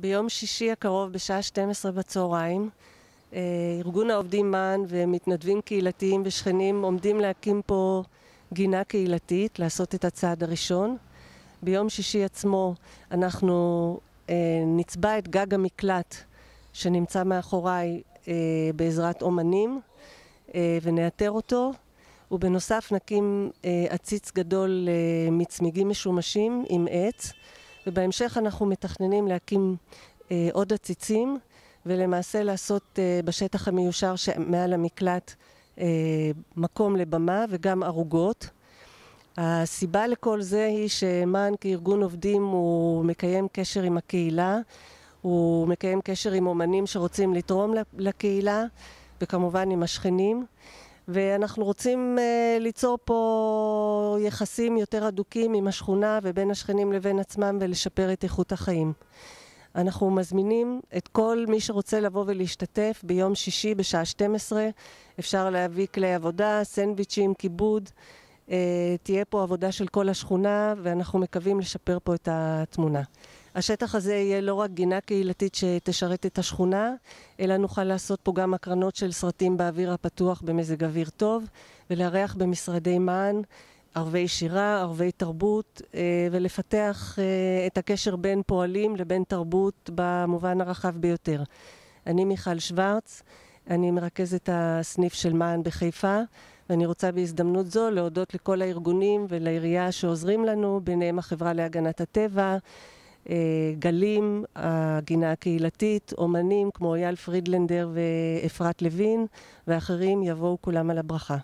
ביום שישי הקרוב בשעה 12 בצהריים, אה, ארגון העובדים מען ומתנדבים קהילתיים ושכנים עומדים להקים פה גינה קהילתית, לעשות את הצעד הראשון. ביום שישי עצמו אנחנו אה, נצבע את גג המקלט שנמצא מאחוריי אה, בעזרת אומנים אה, ונאתר אותו. ובנוסף נקים אה, עציץ גדול אה, מצמיגים משומשים עם עץ, ובהמשך אנחנו מתכננים להקים אה, עוד עציצים, ולמעשה לעשות בשטח המיושר שמעל המקלט מקום לבמה וגם ערוגות. הסיבה לכל זה היא שמען כארגון עובדים הוא מקיים קשר עם הקהילה, הוא מקיים קשר עם אומנים שרוצים לתרום לקהילה וכמובן עם השכנים. ואנחנו רוצים uh, ליצור פה יחסים יותר הדוקים עם השכונה ובין השכנים לבין עצמם ולשפר את איכות החיים. אנחנו מזמינים את כל מי שרוצה לבוא ולהשתתף ביום שישי בשעה 12. אפשר להביא כלי עבודה, סנדוויצ'ים, כיבוד. Uh, תהיה פה עבודה של כל השכונה ואנחנו מקווים לשפר פה את התמונה. השטח הזה יהיה לא רק גינה קהילתית שתשרת את השכונה, אלא נוכל לעשות פה גם הקרנות של סרטים באוויר הפתוח במזג אוויר טוב, ולארח במשרדי מען ערבי שירה, ערבי תרבות, אה, ולפתח אה, את הקשר בין פועלים לבין תרבות במובן הרחב ביותר. אני מיכל שוורץ, אני מרכזת הסניף של מען בחיפה, ואני רוצה בהזדמנות זו להודות לכל הארגונים ולעירייה שעוזרים לנו, ביניהם החברה להגנת הטבע, אה, גלים, הגינה הקהילתית, אומנים כמו אייל פרידלנדר ואפרת לוין ואחרים יבואו כולם על הברכה.